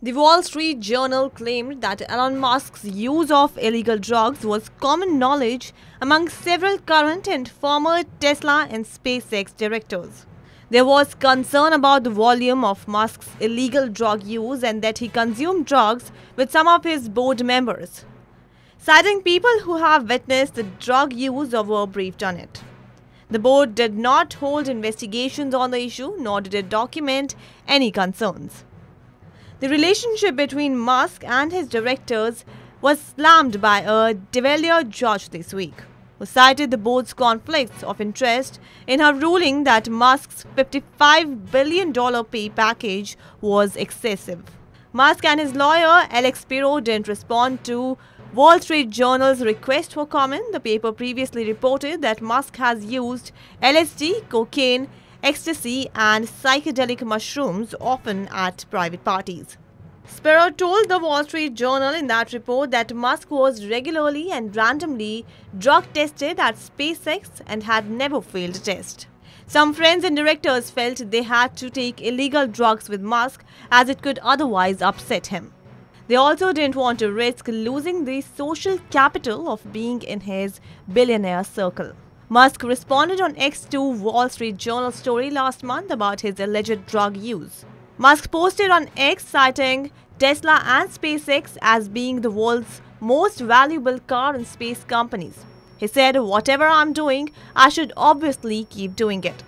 The Wall Street Journal claimed that Elon Musk's use of illegal drugs was common knowledge among several current and former Tesla and SpaceX directors. There was concern about the volume of Musk's illegal drug use and that he consumed drugs with some of his board members, citing people who have witnessed the drug use or were briefed on it. The board did not hold investigations on the issue nor did it document any concerns. The relationship between Musk and his directors was slammed by a Delaware judge this week, who cited the board's conflicts of interest in her ruling that Musk's $55 billion pay package was excessive. Musk and his lawyer, Alex Spiro, didn't respond to Wall Street Journal's request for comment. The paper previously reported that Musk has used LSD, cocaine, ecstasy, and psychedelic mushrooms, often at private parties. Spiro told the Wall Street Journal in that report that Musk was regularly and randomly drug tested at SpaceX and had never failed a test. Some friends and directors felt they had to take illegal drugs with Musk as it could otherwise upset him. They also didn't want to risk losing the social capital of being in his billionaire circle. Musk responded on X to Wall Street Journal story last month about his alleged drug use. Musk posted on X citing Tesla and SpaceX as being the world's most valuable car and space companies. He said, whatever I'm doing, I should obviously keep doing it.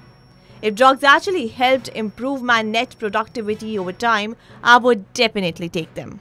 If drugs actually helped improve my net productivity over time, I would definitely take them.